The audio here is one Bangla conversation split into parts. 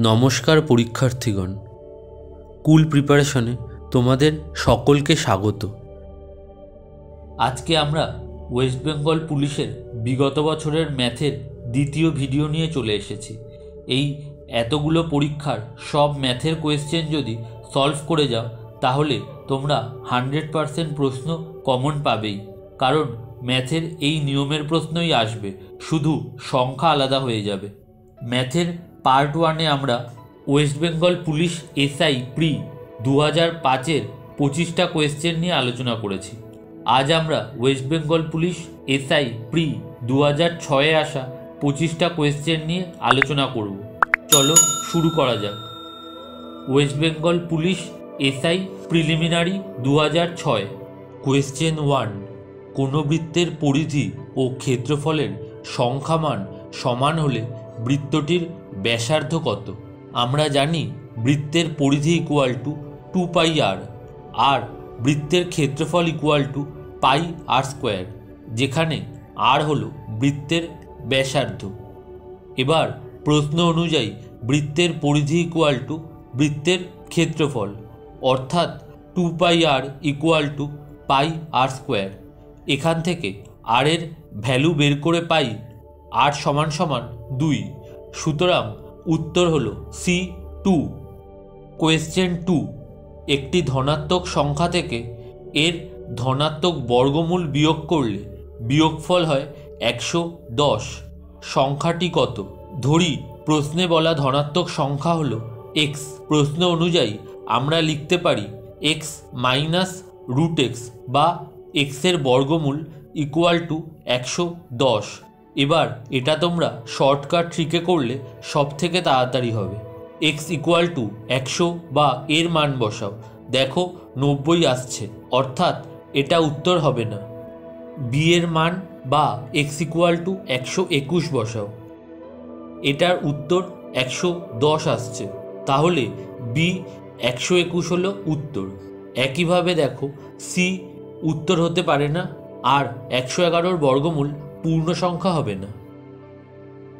নমস্কার পরীক্ষার্থীগণ। কুল প্রিপারেশনে তোমাদের সকলকে স্বাগত। আজকে আমরা ওয়েস্ট বেঙ্গল পুলিশের বিগত বছরের ম্যাথের দ্বিতীয় ভিডিও নিয়ে চলে এসেছি। এই এতগুলো পরীক্ষার সব ম্যাথের কোয়েশ্চেন যদি সলভ করে যাও, তাহলে তোমরা হান্ড্রেড পারসেন্ট প্রশ্ন কমন পাবেই। কারণ ম্যাথের এই নিয়মের প্রশ্নই আসবে, শুধু সংখ্যা আলাদা হয়ে যাবে। ম্যাথের পার্ট ওয়ানে আমরা West Bengal police SI pre দু হাজার পাঁচের পঁচিশটা কোয়েশ্চেন নিয়ে আলোচনা করেছি। আজ আমরা West Bengal police SI pre দু হাজার ছয়ে আসা পঁচিশটা কোয়েশ্চেন নিয়ে আলোচনা করব। চলো শুরু করা যাক। West Bengal police SI preliminary দু হাজার ছয়। কোয়েশ্চেন ওয়ান কোনো বৃত্তের পরিধি ও ক্ষেত্রফলের সংখ্যামান সমান হলে বৃত্তটির ব্যাসার্ধ কত আমরা জানি বৃত্তের পরিধি equal to two pi r আর বৃত্তের ক্ষেত্রফল equal to pi r square যেখানে আর হল বৃত্তের ব্যাসার্ধ। এবার প্রশ্ন অনুযায়ী বৃত্তের পরিধি ইকুয়াল টু বৃত্তের ক্ষেত্রফল, অর্থাৎ two pi r equal to pi r square এখান থেকে আর এর ভ্যালু বের করে পাই আর সমান সমান দুই। সুতরাং উত্তর হলো সি টু। কোয়েশ্চেন টু একটি ধনাত্মক সংখ্যা থেকে এর ধনাত্মক বর্গমূল বিয়োগ করলে বিয়োগফল হয় একশো দশ। সংখ্যাটি কত? ধরি, প্রশ্নে বলা ধনাত্মক সংখ্যা হল এক্স প্রশ্ন অনুযায়ী আমরা লিখতে পারি এক্স মাইনাস রুট এক্স বা এক্সের বর্গমূল ইকুয়াল টু একশো দশ। এবার এটা তোমরা শর্টকাট ট্রিকে করলে সব থেকে তাড়াতাড়ি হবে। এক্স ইকুয়াল টু একশো বা এর মান বসাও। দেখো নব্বই আসছে। অর্থাৎ এটা উত্তর হবে না। বি এর মান বা এক্স ইকুয়াল টু একশো একুশ বসাও। এটার উত্তর একশো দশ আসছে। তাহলে বি একশো একুশ হলো উত্তর। একইভাবে দেখো সি উত্তর হতে পারে না। আর একশো এগারোর বর্গমূল পূর্ণ সংখ্যা হবে না।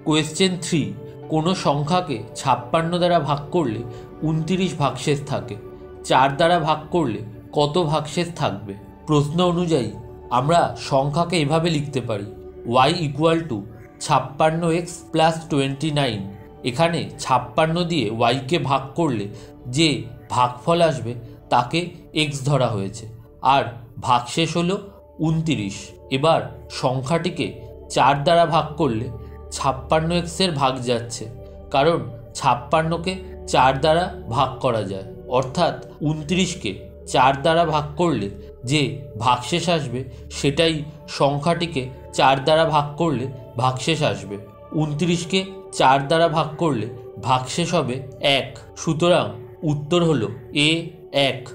কোয়েশ্চেন থ্রি কোনো সংখ্যাকে ছাপ্পান্ন দ্বারা ভাগ করলে উনতিরিশ ভাগশেষ থাকে? চার দ্বারা ভাগ করলে কত ভাগশেষ থাকবে? প্রশ্ন অনুযায়ী, আমরা সংখ্যাকে এভাবে লিখতে পারি। ওয়াই ইকুয়াল টু ছাপ্পান্ন এক্স প্লাস টোয়েন্টি নাইন এখানে ছাপ্পান্ন দিয়ে ওয়াইকে ভাগ করলে যে ভাগফল আসবে, তাকে এক্স ধরা হয়েছে। আর ভাগশেষ হলো উনতিরিশ। এবার সংখ্যাটিকে চার দ্বারা ভাগ করলে ছাপ্পান্ন এক্সের ভাগ যাচ্ছে, কারণ ছাপ্পান্নকে চার দ্বারা ভাগ করা যায়। অর্থাৎ উনত্রিশকে চার দ্বারা ভাগ করলে যে ভাগশেষ আসবে, সেটাই সংখ্যাটিকে চার দ্বারা ভাগ করলে ভাগশেষ আসবে। উনত্রিশকে চার দ্বারা ভাগ করলে ভাগশেষ হবে এক। সুতরাং উত্তর হলো এ এক।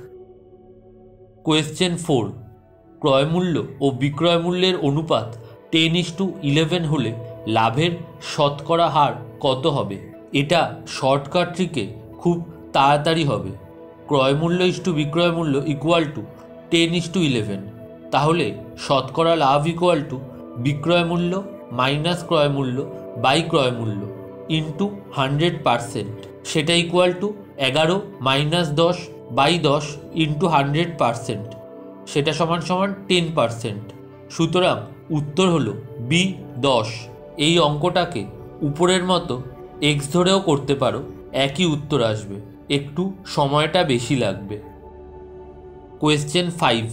কোয়েশ্চেন ফোর ক্রয়মূল্য ও বিক্রয় মূল্যের অনুপাত টেন ইস টু ইলেভেন হলে লাভের শতকরা হার কত হবে? এটা শর্টকাট ট্রিকে খুব তাড়াতাড়ি হবে। ক্রয়মূল্য ইস টু বিক্রয় মূল্য equal to ten is to eleven তাহলে শতকরা লাভ ইকুয়াল টু বিক্রয় মূল্য মাইনাস ক্রয় মূল্য বাই ক্রয় মূল্য ইন্টু হান্ড্রেড পারসেন্ট সেটা ইকুয়াল টু এগারো মাইনাস দশ বাই দশ ইন্টু হান্ড্রেড পারসেন্ট সেটা সমান সমান টেন পারসেন্ট সুতরাং উত্তর হলো বি দশ। এই অঙ্কটাকে উপরের মতো এক্স ধরেও করতে পারো, একই উত্তর আসবে। একটু সময়টা বেশি লাগবে। কোয়েশ্চেন ফাইভ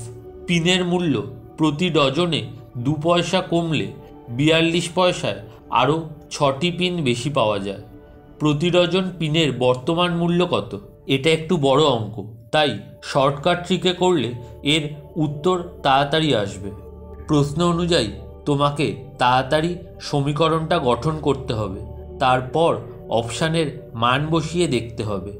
পিনের মূল্য প্রতি ডজনে দু পয়সা কমলে বিয়াল্লিশ পয়সায় আরও ছটি পিন বেশি পাওয়া যায়। প্রতি ডজন পিনের বর্তমান মূল্য কত? এটা একটু বড় অঙ্ক, তাই শর্টকাট ট্রিকে করলে এর উত্তর তাড়াতাড়ি আসবে। প্রশ্ন অনুযায়ী তোমাকে তাড়াতাড়ি সমীকরণটা গঠন করতে হবে। তারপর অপশানের মান বসিয়ে দেখতে হবে।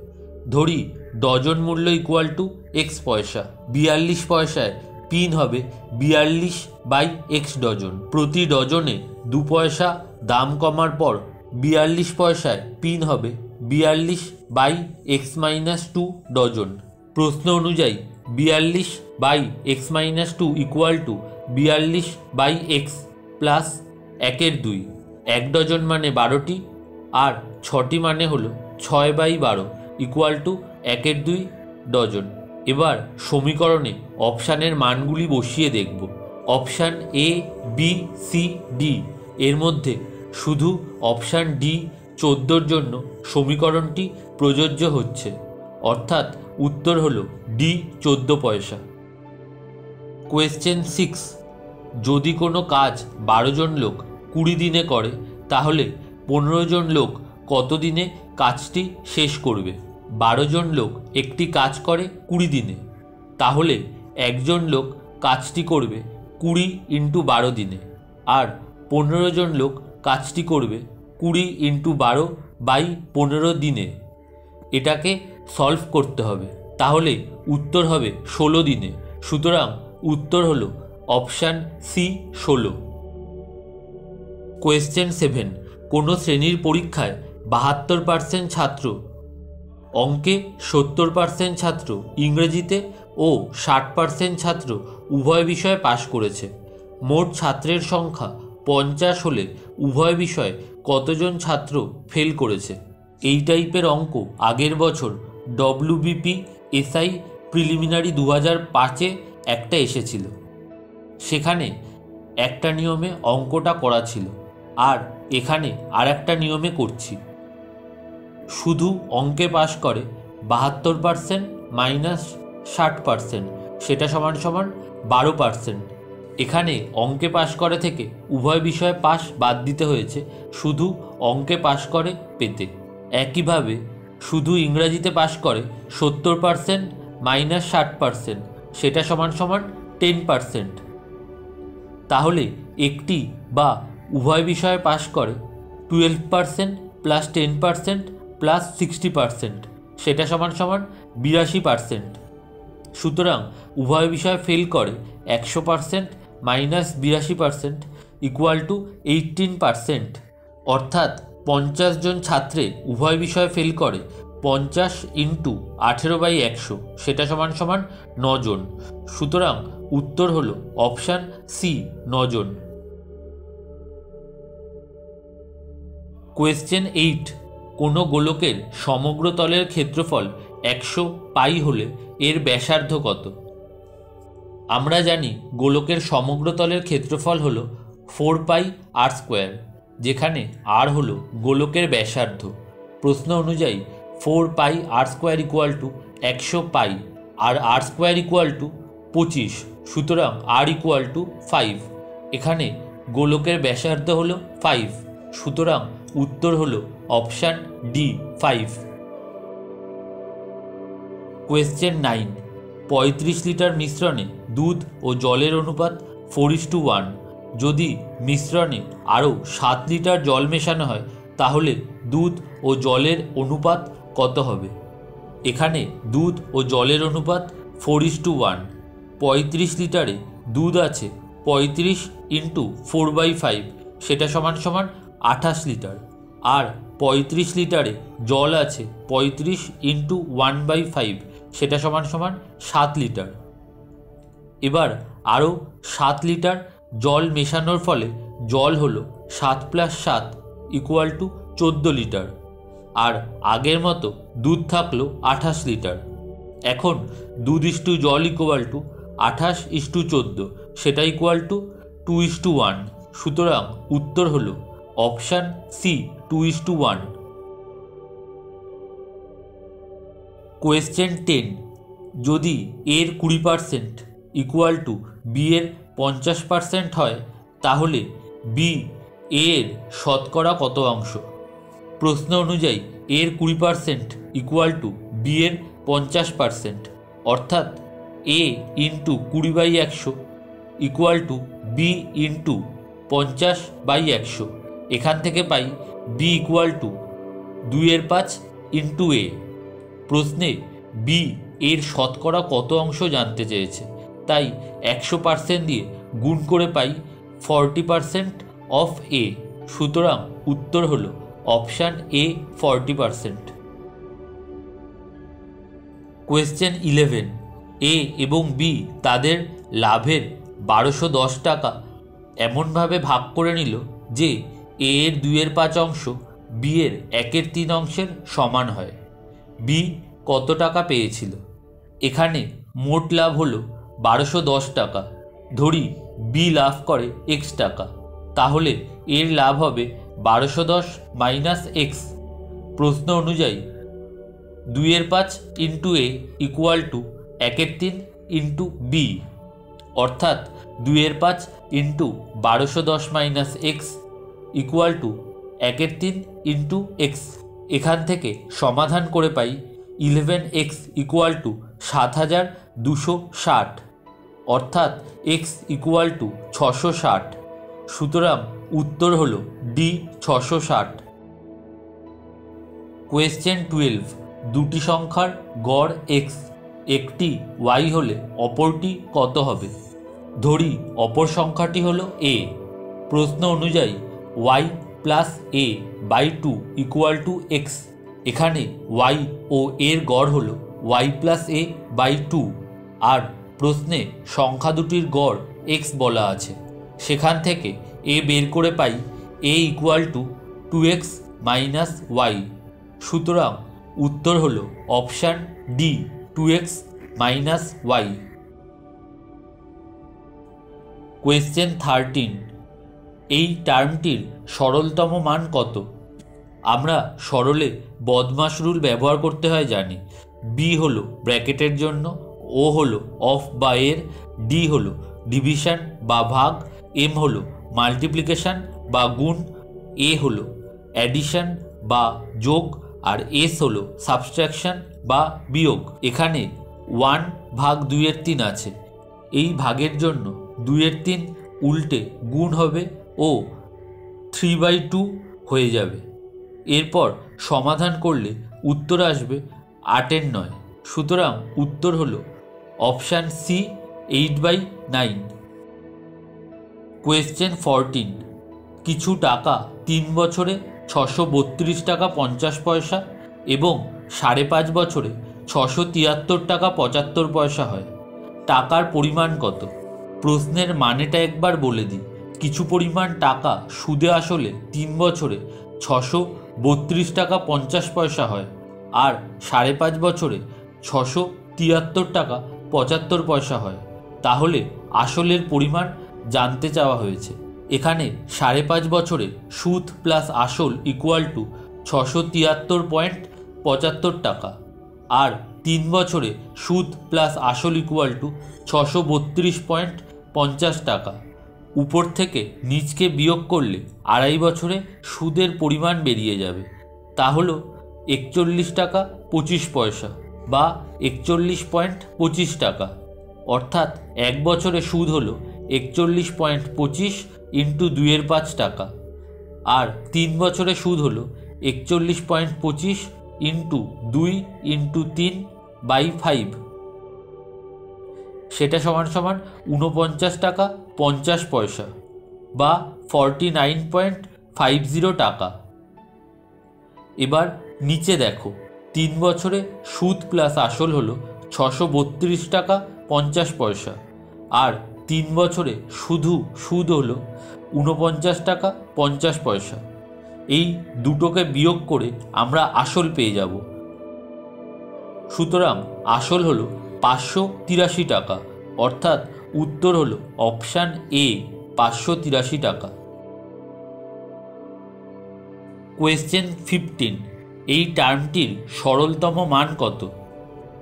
ধরি ডজন মূল্য ইকুয়াল টু এক্স পয়সা। বিয়াল্লিশ পয়সায় পিন হবে বিয়াল্লিশ বাই এক্স ডজন প্রতি ডজনে দু পয়সা দাম কমার পর বিয়াল্লিশ পয়সায় পিন হবে বিয়াল্লিশ by x minus two dozen প্রশ্ন অনুযায়ী বিয়াল্লিশ by x minus two equal to বিয়াল্লিশ বাই এক্স প্লাস একের দুই। এক ডজন মানে বারোটি আর ছটি মানে হলো ছয় বাই বারো ইকুয়াল টু একের দুই ডজন। এবার সমীকরণে অপশানের মানগুলি বসিয়ে দেখব। Option A B C D এর মধ্যে শুধু অপশান ডি চোদ্দোর জন্য সমীকরণটি প্রযোজ্য হচ্ছে। অর্থাৎ উত্তর হল ডি চোদ্দ পয়সা। কোয়েশ্চেন সিক্স যদি কোনো কাজ বারো জন লোক কুড়ি দিনে করে, তাহলে পনেরো জন লোক কত দিনে কাজটি শেষ করবে? বারো জন লোক একটি কাজ করে কুড়ি দিনে, তাহলে একজন লোক কাজটি করবে কুড়ি ইন্টু বারো দিনে, আর পনেরো জন লোক কাজটি করবে কুড়ি ইন্টু বারো বাই পনেরো দিনে। এটাকে সলভ করতে হবে। তাহলে উত্তর হবে ষোলো দিনে। সুতরাং উত্তর হলো অপশান সি, ষোলো। কোয়েশ্চেন সেভেন, কোনো শ্রেণির পরীক্ষায় বাহাত্তর পার্সেন্ট ছাত্র, অঙ্কে সত্তর পার্সেন্ট ছাত্র ইংরেজিতে ও ষাট পার্সেন্ট ছাত্র উভয় বিষয়ে পাশ করেছে। মোট ছাত্রের সংখ্যা পঞ্চাশ হলে উভয় বিষয়ে কতজন ছাত্র ফেল করেছে? এই টাইপের অঙ্ক আগের বছর ডব্লিউবিপি এসআই প্রিলিমিনারি দু হাজার পাঁচে একটা এসেছিল। সেখানে একটা নিয়মে অঙ্কটা করা ছিল আর এখানে আর একটা নিয়মে করছি। শুধু অঙ্কে পাশ করে বাহাত্তর পার্সেন্ট মাইনাস ষাট পার্সেন্ট, সেটা সমান সমান বারো পার্সেন্ট। এখানে অঙ্কে পাশ করে থেকে উভয় বিষয়ে পাশ বাদ দিতে হয়েছে, শুধু অঙ্কে পাশ করে পেতে। একইভাবে শুধু ইংরাজিতে পাশ করে সত্তর পার্সেন্ট মাইনাস ষাট পার্সেন্ট সেটা সমান সমান টেন পার্সেন্ট তাহলে একটি বা উভয় বিষয়ে পাশ করে twelve percent plus ten percent plus sixty percent সেটা সমান সমান বিরাশি পার্সেন্ট সুতরাং উভয় বিষয়ে ফেল করে একশো পার্সেন্ট মাইনাস বিরাশি percent equal to eighteen percent অর্থাৎ পঞ্চাশ জন ছাত্রে উভয় বিষয়ে ফেল করে, পঞ্চাশ ইন্টু আঠেরো বাই একশো, সেটা সমান সমান নজন। সুতরাং উত্তর হলো অপশান সি নজন। কোয়েশ্চেন এইট কোনো গোলকের সমগ্র তলের ক্ষেত্রফল একশো পাই হলে এর ব্যাসার্ধ কত? আমরা জানি গোলকের সমগ্র তলের ক্ষেত্রফল হল ফোর পাই আর স্কোয়ার যেখানে আর হলো গোলকের ব্যাসার্ধ। প্রশ্ন অনুযায়ী four pi r square equal to একশো pi R R square equal to পঁচিশ, সুতরাং আর ইকুয়াল টু ফাইভ এখানে গোলকের ব্যাসার্ধ হলো ফাইভ সুতরাং উত্তর হলো option D five question nine পঁয়ত্রিশ লিটার মিশ্রণে দুধ ও জলের অনুপাত ফোর ইস টু ওয়ান যদি মিশ্রণে আরও সাত লিটার জল মেশানো হয়, তাহলে দুধ ও জলের অনুপাত কত হবে? এখানে দুধ ও জলের অনুপাত ফোর ইস টু ওয়ান পঁয়ত্রিশ লিটারে দুধ আছে পঁয়ত্রিশ ইন্টু ফোর বাই ফাইভ সেটা সমান সমান আঠাশ লিটার। আর পঁয়ত্রিশ লিটারে জল আছে পঁয়ত্রিশ ইন্টু ওয়ান বাই ফাইভ সেটা সমান সমান সাত লিটার। এবার আরও সাত লিটার জল মেশানোর ফলে জল হলো সাত প্লাস সাত ইকুয়াল টু চোদ্দ লিটার আর আগের মতো দুধ থাকল আঠাশ লিটার এখন দুধ ইস্টু জল ইকুয়াল টু আঠাশ ইস টু চোদ্দ, সেটা equal to two is to one সুতরাং উত্তর হলো option C two is to one question ten যদি এর কুড়ি পার্সেন্ট ইকুয়াল টু বি এর পঞ্চাশ পার্সেন্ট হয়, তাহলে বি এর শতকরা কত অংশ? প্রশ্ন অনুযায়ী এর কুড়ি পার্সেন্ট ইকুয়াল টু বি এর পঞ্চাশ পার্সেন্ট অর্থাৎ এ ইন্টু কুড়ি বাই একশো ইকুয়াল টু বি ইন্টু পঞ্চাশ বাই একশো। এখান থেকে পাই বি ইকুয়াল টু দুইয়ের পাঁচ ইন্টু এ প্রশ্নে বি এর শতকরা কত অংশ জানতে চেয়েছে? তাই একশো পার্সেন্ট দিয়ে গুণ করে পাই ফর্টি পার্সেন্ট অফ এ সুতরাং উত্তর হল option A forty percent question eleven A এবং বি তাদের লাভের বারোশো দশ টাকা এমনভাবে ভাগ করে নিল যে এ এর দুইয়ের পাঁচ অংশ বি এর একের তিন অংশের সমান হয়। বি কত টাকা পেয়েছিল? এখানে মোট লাভ হলো বারোশো দশ টাকা। ধরি বি লাভ করে এক্স টাকা। তাহলে এর লাভ হবে বারোশো দশ মাইনাস এক্স প্রশ্ন অনুযায়ী দুইয়ের পাঁচ ইন্টু এ ইকুয়াল টু একের তিন ইন্টু বি অর্থাৎ দুইয়ের পাঁচ ইন্টু বারোশো দশ মাইনাস এক্স ইকুয়াল টু একের তিন ইন্টু এক্স এখান থেকে সমাধান করে পাই ইলেভেন এক্স ইকুয়াল টু সাত হাজার দুশো ষাট। অর্থাৎ এক্স ইকুয়াল টু ছশো ষাট। সুতরাং উত্তর হল ডি ছশো ষাট। কোয়েশ্চেন টুয়েলভ দুটি সংখ্যার গড় এক্স একটি ওয়াই হলে অপরটি কত হবে? ধরি, অপর সংখ্যাটি হলো এ প্রশ্ন অনুযায়ী y plus A by two equal to x এখানে ওয়াই ও এর গড় হলো y plus A by two আর প্রশ্নে সংখ্যা দুটির গড় এক্স বলা আছে। সেখান থেকে এ বের করে পাই A equal to two x minus y সুতরাং উত্তর হল option D two x minus y question thirteen এই টার্মটির সরলতম মান কত? আমরা সরলে বদমাস রুল ব্যবহার করতে হয় জানি। বি হলো ব্র্যাকেটের জন্য ও হলো, অফ বা এর, ডি হলো, ডিভিশন বা ভাগ, এম হলো, মাল্টিপ্লিকেশন বা গুণ, এ হলো, অ্যাডিশন বা যোগ, আর এস হলো, সাবস্ট্রাকশন বা বিয়োগ। এখানে ওয়ান ভাগ দুইয়ের তিন আছে। এই ভাগের জন্য দুইয়ের তিন উল্টে গুণ হবে ও থ্রি বাই টু হয়ে যাবে। এরপর সমাধান করলে উত্তর আসবে আটের নয়। সুতরাং উত্তর হলো option C eight by nine question fourteen কিছু টাকা তিন বছরে ছশো বত্রিশ টাকা পঞ্চাশ পয়সা এবং সাড়ে পাঁচ বছরে ছশো তিয়াত্তর টাকা পঁচাত্তর পয়সা হয়। টাকার পরিমাণ কত? প্রশ্নের মানেটা একবার বলে দিই। কিছু পরিমাণ টাকা সুদে আসলে তিন বছরে ছশো বত্রিশ টাকা পঞ্চাশ পয়সা হয় আর সাড়ে পাঁচ বছরে ছশো তিয়াত্তর টাকা পঁচাত্তর পয়সা হয়। তাহলে আসলের পরিমাণ জানতে চাওয়া হয়েছে। এখানে সাড়ে পাঁচ বছরে সুদ প্লাস আসল ইকুয়াল টু ছশো তিয়াত্তর পয়েন্ট পঁচাত্তর টাকা। আর তিন বছরে সুদ প্লাস আসল ইকুয়াল টু ছশো বত্রিশ পয়েন্ট পঞ্চাশ টাকা। উপর থেকে নিচকে বিয়োগ করলে আড়াই বছরে সুদের পরিমাণ বেরিয়ে যাবে। তা হলো একচল্লিশ টাকা পঁচিশ পয়সা। বা একচল্লিশ পয়েন্ট পঁচিশ টাকা। অর্থাৎ এক বছরে সুদ হলো একচল্লিশ পয়েন্ট পঁচিশ ইন্টু দুইয়ের পাঁচ টাকা। আর তিন বছরে সুদ হলো একচল্লিশ পয়েন্ট পঁচিশ ইন্টু দুই ইন্টু তিন বাই ফাইভ। সেটা সমান সমান উনপঞ্চাশ টাকা পঞ্চাশ পয়সা বা forty nine point five zero টাকা। এবার নিচে দেখো। তিন বছরে সুদ প্লাস আসল হলো ছশো বত্রিশ টাকা পঞ্চাশ পয়সা। আর তিন বছরে শুধু সুদ হলো উনপঞ্চাশ টাকা পঞ্চাশ পয়সা। এই দুটোকে বিয়োগ করে আমরা আসল পেয়ে যাব। সুতরাং আসল হলো পাঁচশো তিরাশি টাকা, অর্থাৎ উত্তর হলো অপশান এ, পাঁচশো তিরাশি টাকা। Question fifteen. এই টার্মটির সরলতম মান কত?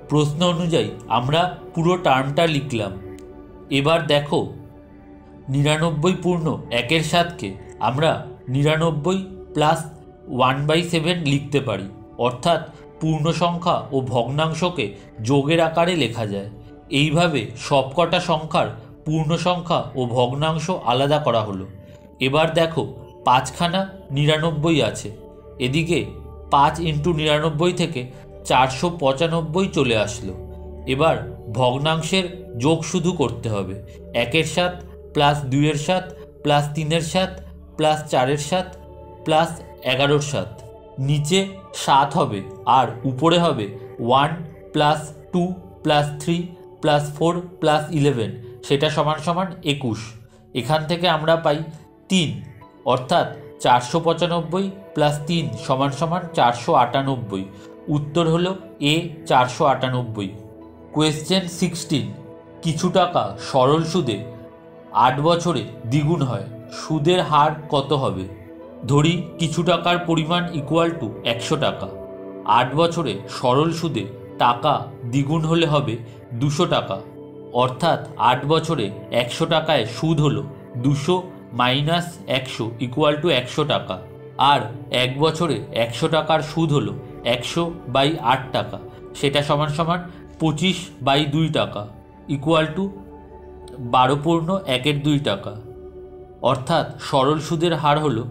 প্রশ্ন অনুযায়ী আমরা পুরো টার্মটা লিখলাম। এবার দেখো, নিরানব্বই পূর্ণ একের সাতকে আমরা নিরানব্বই প্লাস ওয়ান বাই সেভেন লিখতে পারি। অর্থাৎ পূর্ণ সংখ্যা ও ভগ্নাংশকে যোগের আকারে লেখা যায়। এইভাবে সবকটা সংখ্যার পূর্ণ সংখ্যা ও ভগ্নাংশ আলাদা করা হলো। এবার দেখো, পাঁচখানা নিরানব্বই আছে। এদিকে পাঁচ ইন্টু নিরানব্বই থেকে চারশো পঁচানব্বই চলে আসলো। এবার ভগ্নাংশের যোগ শুধু করতে হবে। একের সাত প্লাস দুইয়ের সাত প্লাস তিনের সাত প্লাস চারের সাত প্লাস এগারোর সাত। নিচে সাত হবে আর উপরে হবে one plus two plus three plus four plus eleven. সেটা সমান সমান একুশ। এখান থেকে আমরা পাই তিন। অর্থাৎ চারশো পঁচানব্বই প্লাস তিন সমান সমান চারশো আটানব্বই। উত্তর হল এ, চারশো আটানব্বই। কোয়েশ্চেন সিক্সটিন কিছু টাকা সরল সুদে আট বছরে দ্বিগুণ হয়, সুদের হার কত হবে? ধরি কিছু টাকার পরিমাণ ইকুয়াল টু একশো টাকা। আট বছরে সরল সুদে টাকা দ্বিগুণ হলে হবে দুশো টাকা। অর্থাৎ আট বছরে একশো টাকায় সুদ হলো দুশো মাইনাস একশো ইকুয়াল টু একশো টাকা। আর এক বছরে একশো টাকার সুদ হলো একশো বাই আট টাকা। সেটা সমান সমান পঁচিশ বাই দুই টাকা ইকুয়াল টু বারো পূর্ণ একের দুই টাকা। অর্থাৎ সরল সুদের হার হলো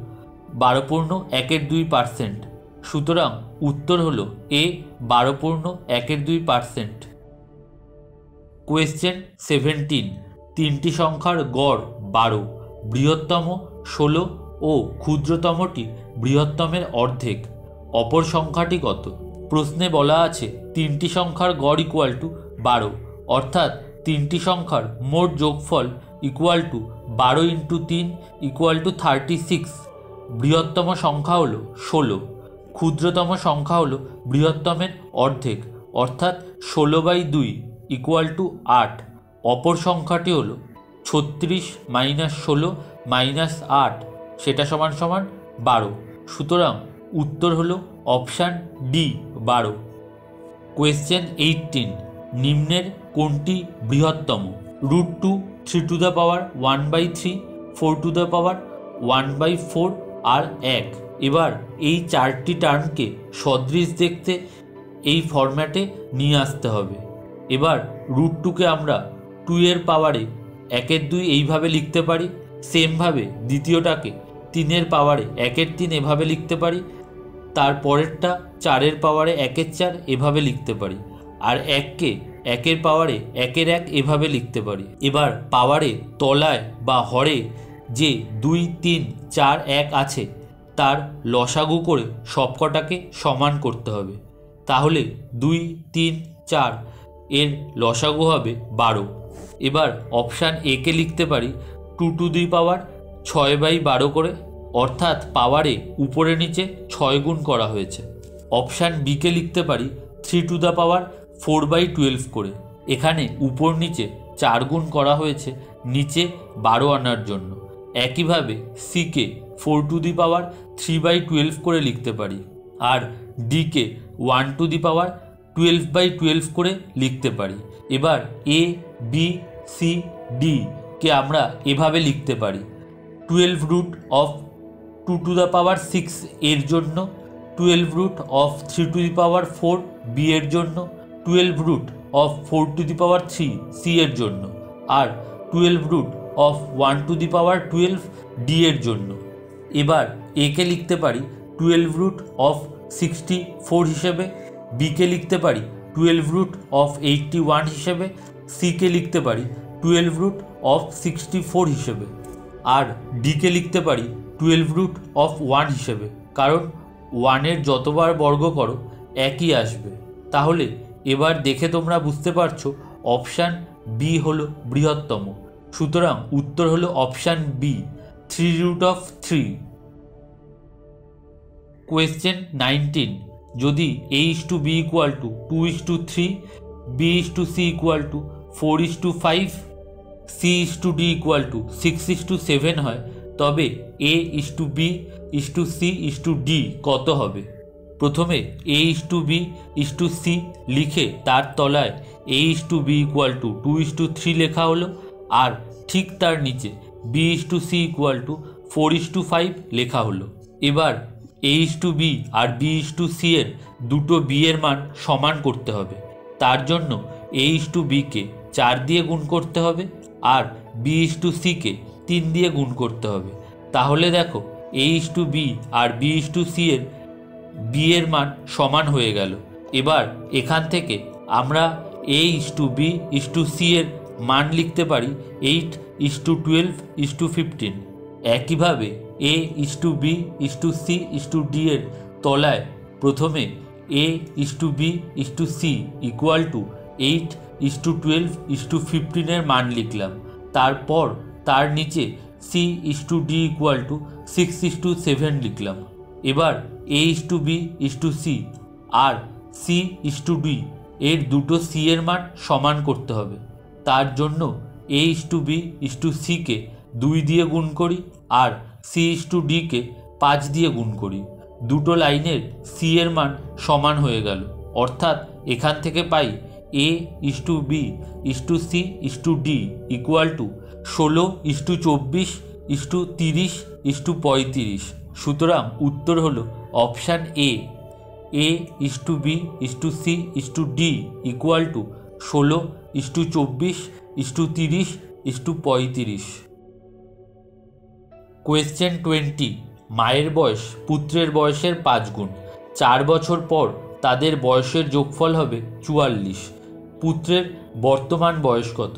বারো পূর্ণ একের দুই পার্সেন্ট সুতরাং উত্তর হলো এ বারো পূর্ণ একের দুই পার্সেন্ট কোয়েশ্চেন সেভেন্টিন তিনটি সংখ্যার গড় বারো, বৃহত্তম ষোলো ও ক্ষুদ্রতমটি বৃহত্তমের অর্ধেক, অপর সংখ্যাটি কত? প্রশ্নে বলা আছে, তিনটি সংখ্যার গড় ইকুয়াল টু বারো, অর্থাৎ তিনটি সংখ্যার মোট যোগফল ইকুয়াল টু বারো ইন্টু তিন ইকুয়াল টু থার্টি সিক্স বৃহত্তম সংখ্যা হলো ষোলো, ক্ষুদ্রতম সংখ্যা হলো বৃহত্তমের অর্ধেক, অর্থাৎ ষোলো বাই দুই ইকুয়াল টু আট, অপর সংখ্যাটি হলো ছত্রিশ মাইনাস ষোলো মাইনাস আট সেটা সমান সমান বারো। সুতরাং উত্তর হলো অপশান ডি, বারো। কোয়েশ্চেন এইটিন নিম্নের কোনটি বৃহত্তম? Root two, three to the power one by three, four to the power one by four আর এক। এবার এই চারটি টার্মকে সদৃশ দেখতে এই ফরম্যাটে নিয়ে আসতে হবে। এবার রুট টুকে আমরা টু এর পাওয়ারে একের দুই এইভাবে লিখতে পারি, সেমভাবে দ্বিতীয়টাকে তিনের পাওয়ারে একের তিন এভাবে লিখতে পারি, তার পরেরটা চারের পাওয়ারে একের চার এভাবে লিখতে পারি, আর এককে একের পাওয়ারে একের এক এভাবে লিখতে পারি। এবার পাওয়ারে, তলায় বা হরে যে দুই, তিন, চার, এক আছে, তার লসাগু করে সবকটাকে সমান করতে হবে। তাহলে দুই, তিন, চার এর লসাগু হবে বারো। এবার অপশান একে লিখতে পারি, টু টু দুই পাওয়ার ছয় বাই বারো করে, অর্থাৎ পাওয়ারে উপরে নিচে ছয় গুণ করা হয়েছে। অপশান বিকে লিখতে পারি three to the power four by twelve করে। এখানে উপর নিচে চার গুণ করা হয়েছে, নিচে বারো আনার জন্য। একইভাবে সিকে four to the power three by twelve করে লিখতে পারি, আর decay one to the power twelve by twelve করে লিখতে পারি। এবার এ বি সি ডি কে আমরা এভাবে লিখতে পারি। Twelve root of two to the power six এর জন্য twelve root of three to the power four B এর জন্য twelve root of four to the power three C এর জন্য, আর twelve root of one to the power twelve D এর জন্য। এবার একে লিখতে পারি twelve root of sixty four হিসেবে বিকে লিখতে পারি twelve root of eighty one হিসেবে সিকে লিখতে পারি twelve root of sixty four হিসেবে। আর ডিকে লিখতে পারি টুয়েলভ রুট অফ ওয়ান হিসেবে। কারণ ওয়ানের যতবার বর্গ করো, একই আসবে। তাহলে এবার দেখে তোমরা বুঝতে পারছ অপশান বি হলো বৃহত্তম। সুতরাং উত্তর হলো option B three root of three question nineteen যদি A is to B equal to two is to three B is to C equal to four is to five C is to D equal to six is to seven হয় তবে A is to B is to C is to D কত হবে প্রথমে A is to B is to C লিখে তার তলায় A is to B equal to two is to three লেখা হলো আর ঠিক তার নিচে B is to C equal to four is to five লেখা হলো এবার এ ইস টু বি আর বি ইস টু সি এর দুটো বি এর মান সমান করতে হবে তার জন্য এ ইস টু বিকে চার দিয়ে গুণ করতে হবে আর বি ইস টু সিকে তিন দিয়ে গুণ করতে হবে তাহলে দেখো এ ইস টু বি আর বি ইস টু সি এর বি এর মান সমান হয়ে গেল এবার এখান থেকে আমরা A is to B is to C এর মান লিখতে পারি eight is to twelve is to fifteen একইভাবে A is to B is to C is to D এর তলায় প্রথমে A is to B is to C equal to eight is to twelve is to ফিফটিনের মান লিখলাম তারপর তার নিচে C is to D equal to six is to seven লিখলাম এবার A is to B is to C R C is to D এর দুটো সি এর মান সমান করতে হবে তার জন্য A is to B is to সিকে দুই দিয়ে গুণ করি আর সি ইস টু ডিকে পাঁচ দিয়ে গুণ করি দুটো লাইনের সি এর মান সমান হয়ে গেল অর্থাৎ এখান থেকে পাই A is to B is to C is to D equal to ষোলো ইস টু চব্বিশ ইস টু তিরিশ ইস টু পঁয়ত্রিশ সুতরাং উত্তর হলো option A A is to B is to C is to D equal to ষোলো ইস টু চব্বিশ ইস টু তিরিশ ইস টু পঁয়ত্রিশ কোয়েশ্চেন টোয়েন্টি মায়ের বয়স পুত্রের বয়সের পাঁচ গুণ চার বছর পর তাদের বয়সের যোগফল হবে চুয়াল্লিশ পুত্রের বর্তমান বয়স কত?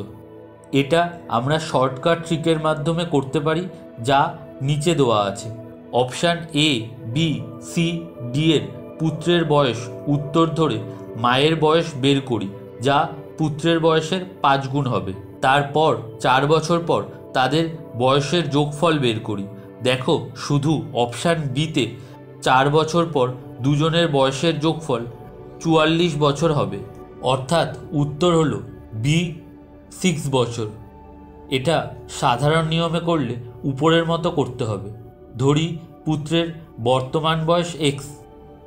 এটা আমরা শর্টকাট ট্রিকের মাধ্যমে করতে পারি, যা নিচে দেওয়া আছে। Option A B C D এর পুত্রের বয়স উত্তর ধরে মায়ের বয়স বের করি, যা পুত্রের বয়সের পাঁচ গুণ হবে। তারপর চার বছর পর তাদের বয়সের যোগফল বের করি। দেখো, শুধু অপশান বিতে চার বছর পর দুজনের বয়সের যোগফল চুয়াল্লিশ বছর হবে। অর্থাৎ উত্তর হলো বি সিক্স বছর। এটা সাধারণ নিয়মে করলে উপরের মতো করতে হবে। ধরি পুত্রের বর্তমান বয়স এক্স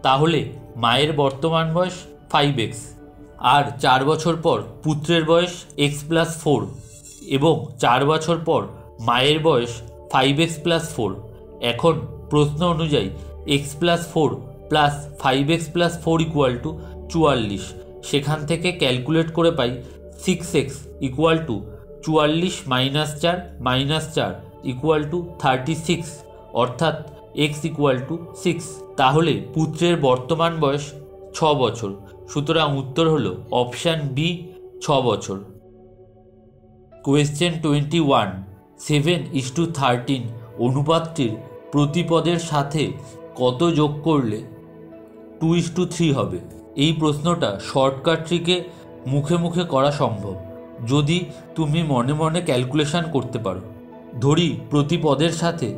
তাহলে মায়ের বর্তমান বয়স ফাইভ এক্স আর চার বছর পর পুত্রের বয়স এক্স প্লাস ফোর এবং চার বছর পর মায়ের বয়স ফাইভ এক্স প্লাস ফোর এখন প্রশ্ন অনুযায়ী x plus four plus five x plus four equal to চুয়াল্লিশ। সেখান থেকে ক্যালকুলেট করে পাই সিক্স এক্স ইকুয়াল টু চুয়াল্লিশ মাইনাস চার মাইনাস চার ইকুয়াল টু থার্টি সিক্স অর্থাৎ এক্স ইকুয়াল টু সিক্স তাহলে পুত্রের বর্তমান বয়স ছ বছর, সুতরাং উত্তর হলো অপশান বি ছ বছর। Question twenty one seven is to thirteen অনুপাতটির প্রতিপদের সাথে কত যোগ করলে টু ইস টু থ্রি হবে? এই প্রশ্নটা শর্টকাট ট্রিকে মুখে মুখে করা সম্ভব, যদি তুমি মনে মনে ক্যালকুলেশন করতে পারো। ধরি, প্রতি পদের সাথে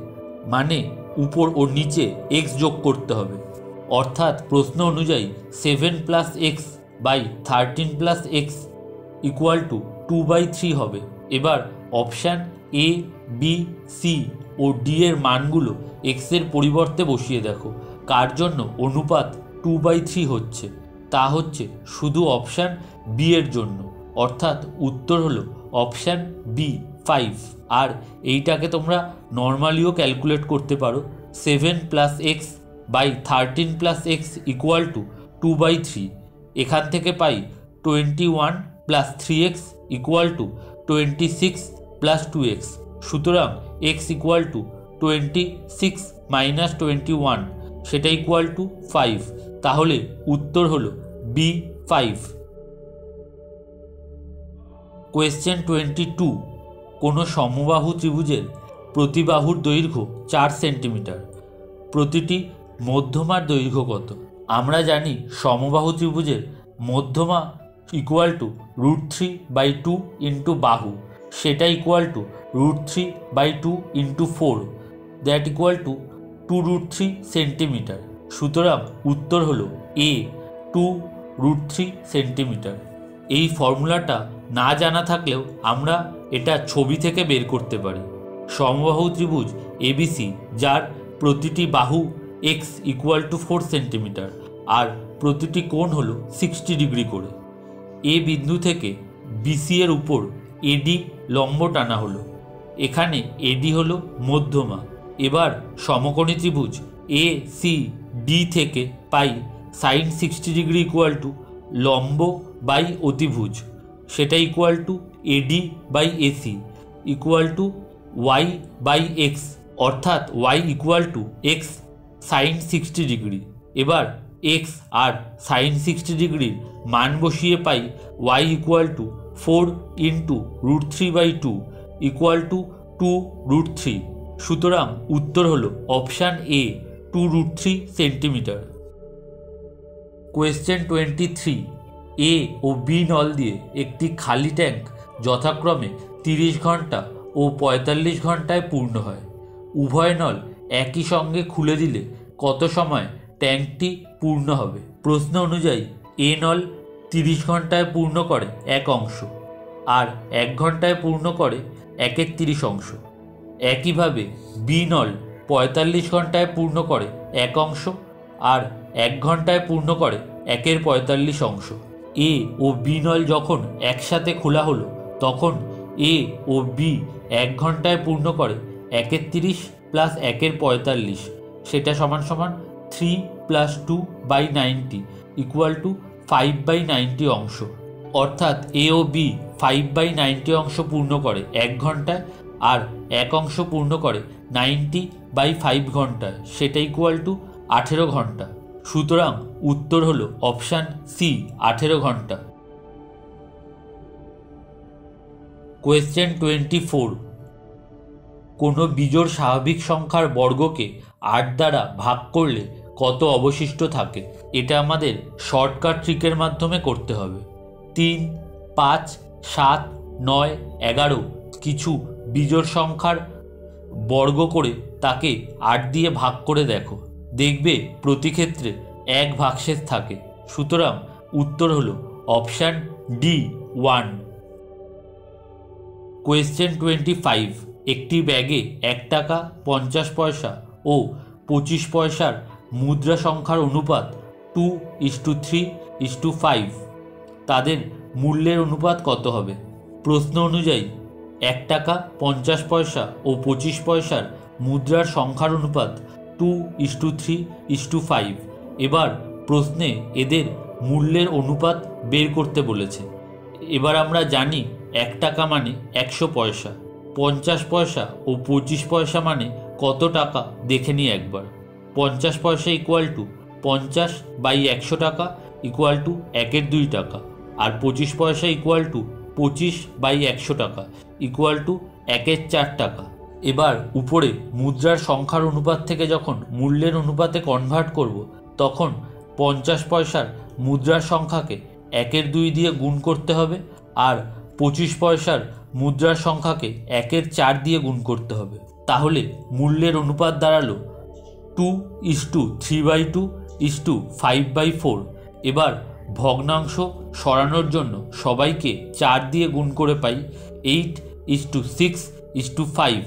মানে উপর ও নিচে এক্স যোগ করতে হবে। অর্থাৎ প্রশ্ন অনুযায়ী seven plus x by thirteen plus x equal to two by three হবে। এবার অপশান এ বি সি ও ডি এর মানগুলো এক্সের পরিবর্তে বসিয়ে দেখো। কার জন্য অনুপাত টু বাই থ্রি হচ্ছে? তা হচ্ছে শুধু অপশান বি এর জন্য। অর্থাৎ উত্তর হলো অপশান বি ফাইভ আর এইটাকে তোমরা নর্মালিও ক্যালকুলেট করতে পারো। Seven plus x by thirteen plus x equal to two by three এখান থেকে পাই twenty one plus three x equal to twenty six plus two x সুতরাং x equal to twenty six minus twenty one সেটা ইকুয়াল টু ফাইভ তাহলে উত্তর হলো B five question twenty two কোনো সমবাহু ত্রিভুজের প্রতিবাহুর দৈর্ঘ্য চার সেন্টিমিটার? প্রতিটি মধ্যমার দৈর্ঘ্য কত? আমরা জানি সমবাহু ত্রিভুজের মধ্যমা equal to root three by two into বাহু। সেটা equal to root three by two into four that equal to two root three centimetre সুতরাং উত্তর হলো A two root three centimetre. এই ফর্মুলাটা না জানা থাকলেও আমরা এটা ছবি থেকে বের করতে পারি। সমবাহু ত্রিভুজ এবিসি যার প্রতিটি বাহু x equal to four centimetre আর প্রতিটি কোণ হল সিক্সটি ডিগ্রি করে। এ বিন্দু থেকে বিসি এর উপর এডি লম্ব টানা হলো। এখানে এডি হল মধ্যমা। এবার সমকোণী ত্রিভুজ এ সি ডি থেকে পাই sine sixty degree equal to লম্ব বাই অতিভুজ। সেটা equal to AD by AC equal to y by x অর্থাৎ y equal to x sine sixty degree. এবার এক্স আর সাইন সিক্সটি ডিগ্রির মান বসিয়ে পাই y equal to four into root three by two equal to two root three সুতরাং উত্তর হলো option A two root three centimetre question twenty three A O B নল দিয়ে একটি খালি ট্যাঙ্ক যথাক্রমে তিরিশ ঘণ্টা ও পঁয়তাল্লিশ ঘন্টায় পূর্ণ হয়। উভয় নল একই সঙ্গে খুলে দিলে কত সময় ট্যাঙ্কটি পূর্ণ হবে? প্রশ্ন অনুযায়ী এ নল তিরিশ ঘন্টায় পূর্ণ করে এক অংশ আর এক ঘন্টায় পূর্ণ করে একের তিরিশ অংশ। একইভাবে বি নল পঁয়তাল্লিশ ঘন্টায় পূর্ণ করে এক অংশ আর এক ঘন্টায় পূর্ণ করে একের পঁয়তাল্লিশ অংশ। এ ও বি নল যখন একসাথে খোলা হলো, তখন এ ও বি এক ঘন্টায় পূর্ণ করে একের তিরিশ প্লাস একের পঁয়তাল্লিশ। সেটা সমান সমান three plus two by ninety equal to five by ninety অংশ। অর্থাৎ এ ও বি ফাইভ বাই নাইনটি অংশ পূর্ণ করে এক ঘন্টায় আর এক অংশ পূর্ণ করে নাইনটি বাই ফাইভ ঘন্টায়। সেটা ইকুয়াল টু আঠেরো ঘণ্টা। সুতরাং উত্তর হল অপশান সি আঠেরো ঘণ্টা। কোয়েশ্চেন টোয়েন্টি ফোর কোনো বিজোড় স্বাভাবিক সংখ্যার বর্গকে আট দ্বারা ভাগ করলে কত অবশিষ্ট থাকে? এটা আমাদের শর্টকাট ট্রিকের মাধ্যমে করতে হবে। তিন, পাঁচ, সাত, নয়, এগারো কিছু বিজোড় সংখ্যার বর্গ করে তাকে আট দিয়ে ভাগ করে দেখো। দেখবে প্রতি ক্ষেত্রে এক ভাগশেষ থাকে। সুতরাং উত্তর হলো option D one. Question twenty five একটি ব্যাগে এক টাকা পঞ্চাশ পয়সা ও পঁচিশ পয়সার মুদ্রা সংখ্যার অনুপাত two is to three is to five. তাদের মূল্যের অনুপাত কত হবে? প্রশ্ন অনুযায়ী এক টাকা পঞ্চাশ পয়সা ও পঁচিশ পয়সার মুদ্রার সংখ্যার অনুপাত two is to three is to five. এবার প্রশ্নে এদের মূল্যের অনুপাত বের করতে বলেছে। এবার আমরা জানি এক টাকা মানে একশো পয়সা, পঞ্চাশ পয়সা ও পঁচিশ পয়সা মানে কত টাকা দেখে নিই একবার। পঞ্চাশ পয়সা ইকুয়াল টু পঞ্চাশ বাই একশো টাকা ইকুয়াল টু একের দুই টাকা আর পঁচিশ পয়সা ইকুয়াল টু পঁচিশ বাই একশো টাকা ইকুয়াল টু একের চার টাকা। এবার উপরে মুদ্রার সংখ্যার অনুপাত থেকে যখন মূল্যের অনুপাতে কনভার্ট করব, তখন পঞ্চাশ পয়সার মুদ্রার সংখ্যাকে একের দুই দিয়ে গুণ করতে হবে আর পঁচিশ পয়সার মুদ্রার সংখ্যাকে একের চার দিয়ে গুণ করতে হবে। তাহলে মূল্যের অনুপাত দাঁড়াল two is to three by two is to five by four এবার ভগ্নাংশ সরানোর জন্য সবাইকে চার দিয়ে গুণ করে পাই। Eight is to six is to five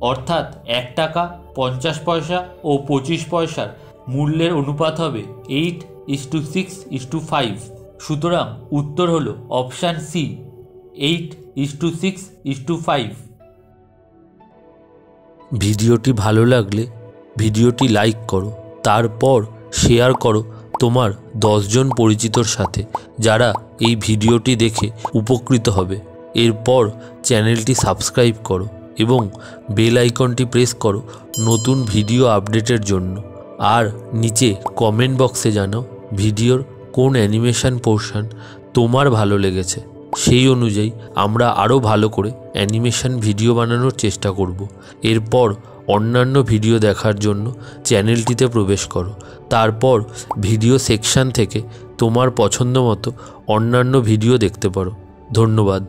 অর্থাৎ এক টাকা পঞ্চাশ পয়সা ও পঁচিশ পয়সার মূল্যের অনুপাত হবে eight is to six is to five সুতরাং উত্তর হলো option C eight is to six is to five ভিডিওটি ভালো লাগলে ভিডিওটি লাইক করো, তারপর শেয়ার করো তোমার দশজন পরিচিতর সাথে যারা এই ভিডিওটি দেখে উপকৃত হবে। এরপর চ্যানেলটি সাবস্ক্রাইব করো। এবং বেল আইকনটি প্রেস করো নতুন ভিডিও আপডেটের জন্য। আর নিচে কমেন্ট বক্সে জানাও ভিডিওর কোন অ্যানিমেশন পোর্শন তোমার ভালো লেগেছে। সেই অনুযায়ী আমরা আরও ভালো করে অ্যানিমেশন ভিডিও বানানোর চেষ্টা করব। এরপর অন্যান্য ভিডিও দেখার জন্য চ্যানেলটিতে প্রবেশ করো। তারপর ভিডিও সেকশন থেকে তোমার পছন্দ মতো অন্যান্য ভিডিও দেখতে পারো। ধন্যবাদ।